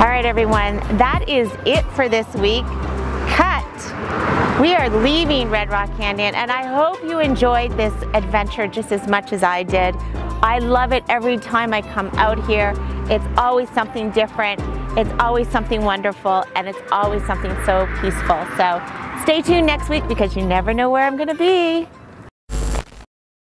All right, everyone, that is it for this week. Cut. We are leaving Red Rock Canyon, and I hope you enjoyed this adventure just as much as I did. I love it every time I come out here. It's always something different. It's always something wonderful, and it's always something so peaceful. So stay tuned next week because you never know where I'm going to be.